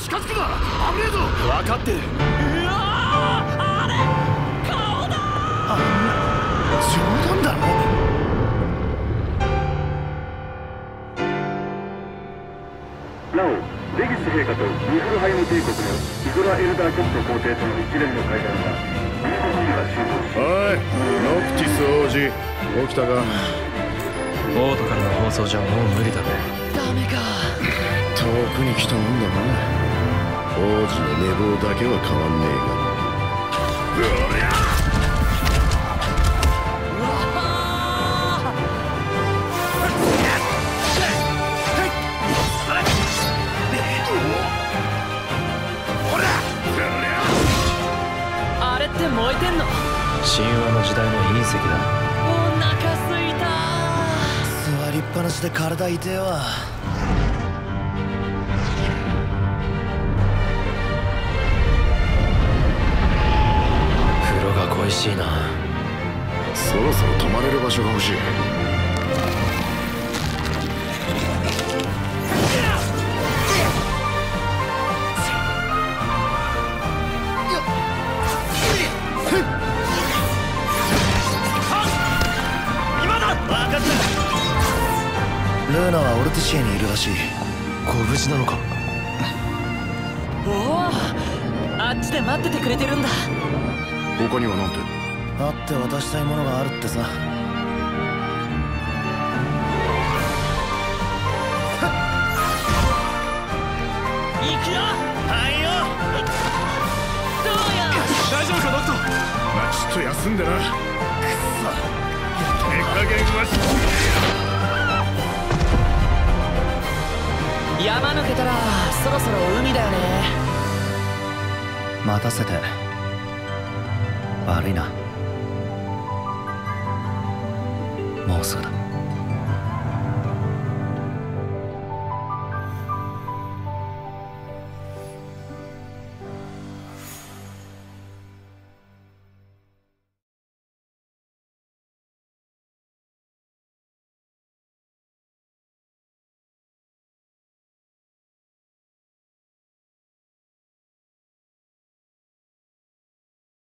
近づくな。危ねえぞ。分かってる。うわあれ顔だあ冗談だろ。なおレギス陛下とニフルハイム帝国のイゾラ・エルダーキャット皇帝との一連の会談が。終了しおいノクティス王子。起きたかオートからの放送じゃもう無理だべダメか。遠くに来たもんだな。王子の寝坊だけは変わんねえが。うりゃうわあれって燃えてんの？神話の時代の隕石だた座りっぱなしで体痛えわ。風呂が恋しいな。そろそろ泊まれる場所が欲しい。ルーナはオルティシエにいるらしい。ご無事なのか？おおあっちで待っててくれてるんだ。他にはなんて？会って渡したいものがあるってさ。行くよはいよどうや大丈夫かノクトまあちょっと休んでな。くそ。手加減は山抜けたらそろそろ海だよね。待たせて。悪いな。もうすぐだ。